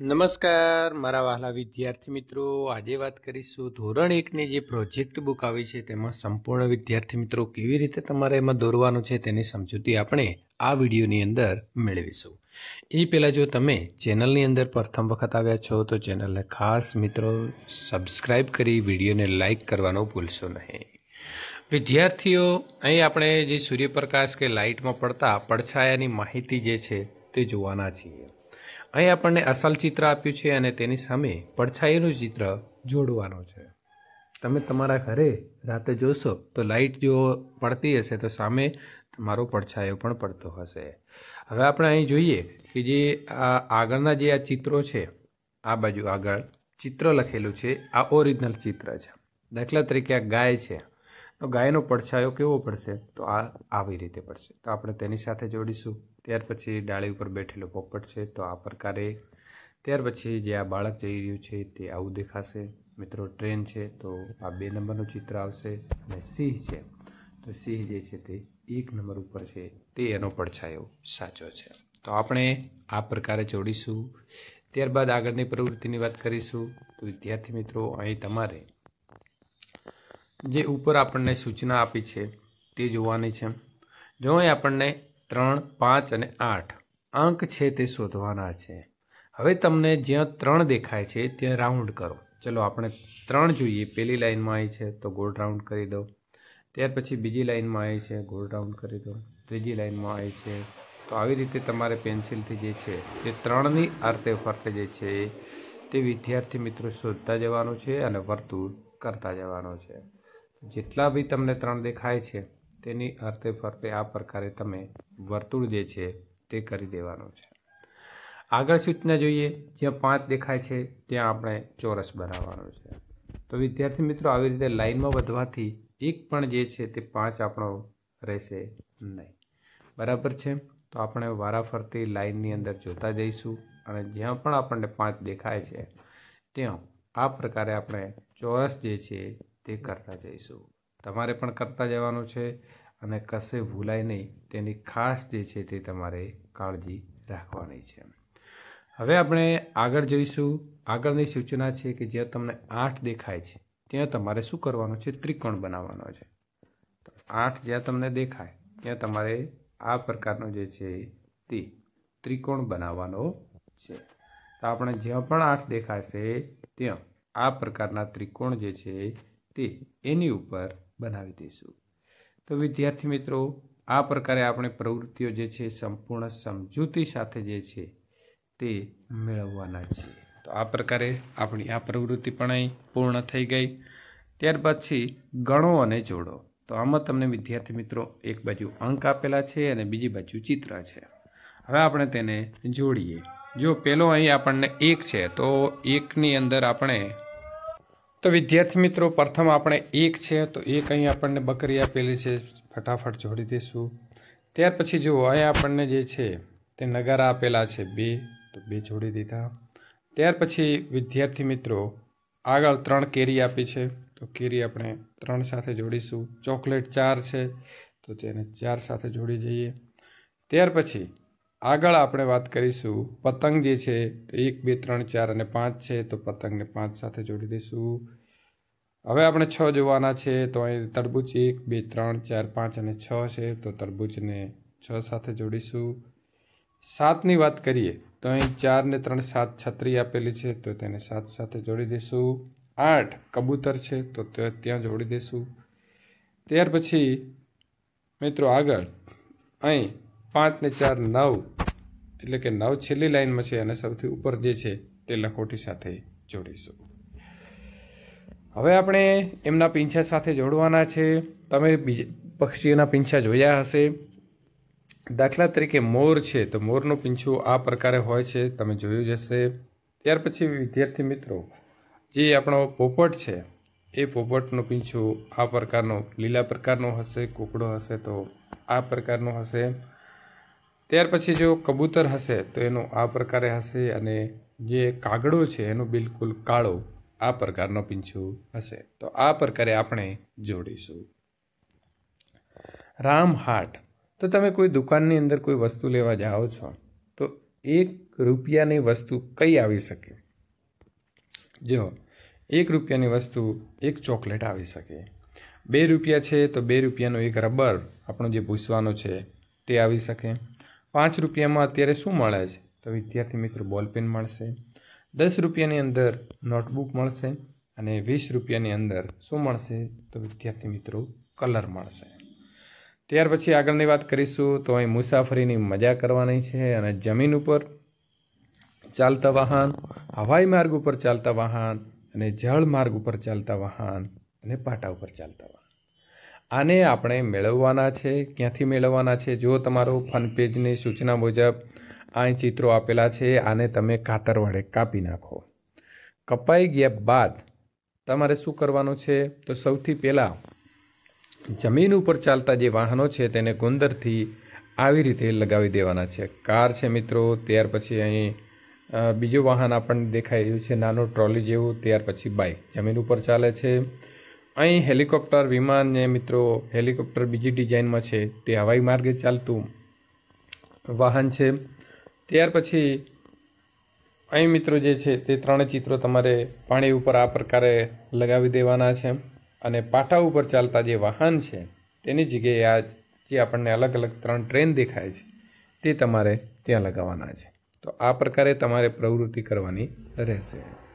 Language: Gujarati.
નમસ્કાર, મારા વહાલા વિદ્યાર્થી મિત્રો. આજે વાત કરીશું ધોરણ એકની જે પ્રોજેક્ટ બુક આવી છે, તેમાં સંપૂર્ણ વિદ્યાર્થી મિત્રો કેવી રીતે તમારે એમાં દોરવાનું છે તેની સમજૂતી આપણે આ વિડીયોની અંદર મેળવીશું. એ પહેલાં જો તમે ચેનલની અંદર પ્રથમ વખત આવ્યા છો, તો ચેનલને ખાસ મિત્રો સબસ્ક્રાઈબ કરી વિડીયોને લાઇક કરવાનું ભૂલશો નહીં. વિદ્યાર્થીઓ, અહીં આપણે જે સૂર્યપ્રકાશ કે લાઇટમાં પડતા પડછાયાની માહિતી જે છે તે જોવાના છીએ. અહીં આપણને અસલ ચિત્ર આપ્યું છે અને તેની સામે પડછાઈનું ચિત્ર જોડવાનું છે. તમે તમારા ઘરે રાતે જોશો તો લાઇટ જો પડતી હશે તો સામે તમારો પડછાયો પણ પડતો હશે. હવે આપણે અહીં જોઈએ કે જે આ આગળના જે આ ચિત્રો છે, આ બાજુ આગળ ચિત્ર લખેલું છે, આ ઓરિજિનલ ચિત્ર છે. દાખલા તરીકે આ ગાય છે. તો ગાયનો પડછાયો કેવો પડશે? તો આ આવી રીતે પડશે. તો આપણે તેની સાથે જોડીશું. ત્યાર પછી ડાળી ઉપર બેઠેલો પોપટ છે, તો આ પ્રકારે. ત્યાર પછી જે આ બાળક જઈ રહ્યું છે તે આવું દેખાશે. મિત્રો, ટ્રેન છે, તો આ બે નંબરનું ચિત્ર આવશે અને સિંહ છે. તો સિંહ જે છે તે એક નંબર ઉપર છે, તે એનો પડછાયો સાચો છે. તો આપણે આ પ્રકારે જોડીશું. ત્યારબાદ આગળની પ્રવૃત્તિની વાત કરીશું. તો વિદ્યાર્થી મિત્રો, અહીં તમારે જે ઉપર આપણને સૂચના આપી છે તે જોવાની છે. જો આપણને ત્રણ, પાંચ અને આઠ અંક છે તે શોધવાના છે. હવે તમને જ્યાં ત્રણ દેખાય છે ત્યાં રાઉન્ડ કરો. ચલો આપણે ત્રણ જોઈએ. પહેલી લાઇનમાં આવી છે તો ગોળ રાઉન્ડ કરી દો. ત્યાર પછી બીજી લાઇનમાં આવી છે ગોળ રાઉન્ડ કરી દો. ત્રીજી લાઇનમાં આવી છે તો આવી રીતે તમારે પેન્સિલથી જે છે તે ત્રણની અર્થે ફરતે જે છે તે વિદ્યાર્થી મિત્રો શોધતા જવાનું છે અને વર્તુળ કરતા જવાનું છે. જેટલા બી તમને ત્રણ દેખાય છે, તેની અર્થે ફરતે આ પ્રકારે તમે વર્તુળ જે છે, તે કરી દેવાનું છે. આગળ સૂચના જોઈએ, જ્યાં પાંચ દેખાય છે, ત્યાં આપણે ચોરસ બનાવવાનું છે. તો વિદ્યાર્થી મિત્રો, આવી રીતે લાઇનમાં વધવાથી એક પણ જે છે, તે પાંચ આપણો રહેશે નહીં. બરાબર છે? તો આપણે વારાફરતી લાઇનની અંદર જોતા જઈશું અને જ્યાં પણ આપણને પાંચ દેખાય છે, ત્યાં આ પ્રકારે આપણે ચોરસ જે છે તે કરતા જઈશું. તમારે પણ કરતા જવાનું છે અને કશે ભૂલાય નહીં. તેની ખાસ જે છે તે તમારે કાળજી રાખવાની છે. હવે આપણે આગળ જોઈશું. આગળની સૂચના છે કે જ્યાં તમને આઠ દેખાય છે, ત્યાં તમારે શું કરવાનું છે? ત્રિકોણ બનાવવાનો છે. આઠ જ્યાં તમને દેખાય, ત્યાં તમારે આ પ્રકારનો જે છે તે ત્રિકોણ બનાવવાનો છે. તો આપણે જ્યાં પણ આઠ દેખાશે, ત્યાં આ પ્રકારના ત્રિકોણ જે છે તે એની ઉપર બનાવી દઈશું. તો વિદ્યાર્થી મિત્રો, આ પ્રકારે આપણે પ્રવૃત્તિઓ જે છે, સંપૂર્ણ સમજૂતી સાથે જે છે, તે મેળવવાના છે તો આ પ્રકારે આપણી આ પ્રવૃત્તિ પણ અહીં પૂર્ણ થઈ ગઈ. ત્યાર પછી ગણો અને જોડો. તો આમાં તમને વિદ્યાર્થી મિત્રો એક બાજુ અંક આપેલા છે અને બીજી બાજુ ચિત્ર છે. હવે આપણે તેને જોડીએ. જો પેલો અહીં આપણને એક છે, તો એકની અંદર આપણે તો વિદ્યાર્થી મિત્રો, પ્રથમ આપણે એક છે, તો એક અહીં આપણને બકરી આપેલી છે, ફટાફટ જોડી દઈશું. ત્યાર પછી જુઓ અહીં આપણને જે છે, તે નગારા આપેલા છે, બે. તો બે જોડી દીધા. ત્યાર પછી વિદ્યાર્થી મિત્રો, આગળ ત્રણ કેરી આપી છે, તો કેરી આપણે ત્રણ સાથે જોડીશું. ચોકલેટ ચાર છે, તો તેને ચાર સાથે જોડી જઈએ ત્યાર પછી આગળ આપણે વાત કરીશું પતંગ જે છે તો એક, બે, ત્રણ, ચાર અને પાંચ છે, તો પતંગને પાંચ સાથે જોડી દઈશું. હવે આપણે છ જોવાના છે, તો અહીં તરબૂચ એક, બે, ત્રણ, ચાર, પાંચ અને છ છે, તો તરબૂચને છ સાથે જોડીશું. સાતની વાત કરીએ, તો અહીં ચાર ને ત્રણ સાત છત્રી આપેલી છે, તો તેને સાત સાથે જોડી દઈશું. આઠ કબૂતર છે, તો ત્યાં જોડી દઈશું. ત્યાર પછી મિત્રો આગળ, અહીં પાંચ ને ચાર નવ, એટલે કે નવ છેલ્લી લાઈનમાં છે અને સૌથી ઉપર જે છે તે લખોટી સાથે જોડીશું. હવે આપણે એમના પીંછા સાથે જોડવાના છે. તમે પક્ષીઓના પીંછા જોયા હશે. દાખલા તરીકે મોર છે, તો મોરનું પીંછું આ પ્રકારે હોય છે. તમે જોયું જ હશે. ત્યાર પછી વિદ્યાર્થી મિત્રો, જે આપણો પોપટ છે, એ પોપટનું પીંછું આ પ્રકારનો, લીલા પ્રકારનો હશે, કુકડો હશે, તો આ પ્રકારનો હશે. ત્યાર પછી જો કબૂતર હશે, તો એનું આ પ્રકારે હશે અને જે કાગડો છે એનું બિલકુલ કાળો આ પ્રકારનો પીંછું હશે. તો આ પ્રકારે આપણે જોડીશું. રામ હાટ. તો તમે કોઈ દુકાનની અંદર કોઈ વસ્તુ લેવા જાઓ છો, તો એક રૂપિયાની વસ્તુ કઈ આવી શકે? જો, એક રૂપિયાની વસ્તુ એક ચોકલેટ આવી શકે. બે રૂપિયા છે તો બે રૂપિયાનો એક રબર આપણો જે ભૂસવાનો છે તે આવી શકે. પાંચ રૂપિયામાં અત્યારે શું મળે છે? તો વિદ્યાર્થી મિત્રો, બોલપેન મળશે, દસ રૂપિયાની અંદર નોટબુક મળશે અને વીસ રૂપિયાની અંદર શું મળશે? તો વિદ્યાર્થી મિત્રો, કલર મળશે. ત્યાર પછી આગળની વાત કરીશું, તો અહીં મુસાફરીની મજા કરવાની છે અને જમીન ઉપર ચાલતા વાહન, હવાઈ માર્ગ ઉપર ચાલતા વાહન અને જળ માર્ગ ઉપર ચાલતા વાહન અને પાટા ઉપર ચાલતા વાહન. આને આપણે મેળવવાના છે? ક્યાંથી મેળવવાના છે? જો તમારો ફન પેજની સૂચના મુજબ અહીં ચિત્રો આપેલા છે, આને તમે કાતર વડે કાપી નાખો. કપાઈ ગયા બાદ તમારે શું કરવાનું છે? તો સૌથી પહેલાં જમીન ઉપર ચાલતા જે વાહનો છે, તેને ગુંદરથી આવી રીતે લગાવી દેવાના છે. કાર છે મિત્રો, ત્યાર પછી અહીં બીજું વાહન આપણને દેખાઈ રહ્યું છે, નાનું ટ્રોલી જેવું, ત્યાર પછી બાઇક જમીન ઉપર ચાલે છે. અહીં હેલિકોપ્ટર વિમાન ને મિત્રો, હેલિકોપ્ટર બીજી ડિઝાઇનમાં છે. તે હવાઈ માર્ગે ચાલતું વાહન છે. ત્યાર પછી અહીં મિત્રો જે છે, તે ત્રણ ચિત્રો તમારે પાણી ઉપર આ પ્રકારે લગાવી દેવાના છે અને પાટા ઉપર ચાલતા જે વાહન છે, તેની જગ્યાએ આ જે આપણને અલગ અલગ ત્રણ ટ્રેન દેખાય છે, તે તમારે ત્યાં લગાવવાના છે. તો આ પ્રકારે તમારે પ્રવૃત્તિ કરવાની રહેશે.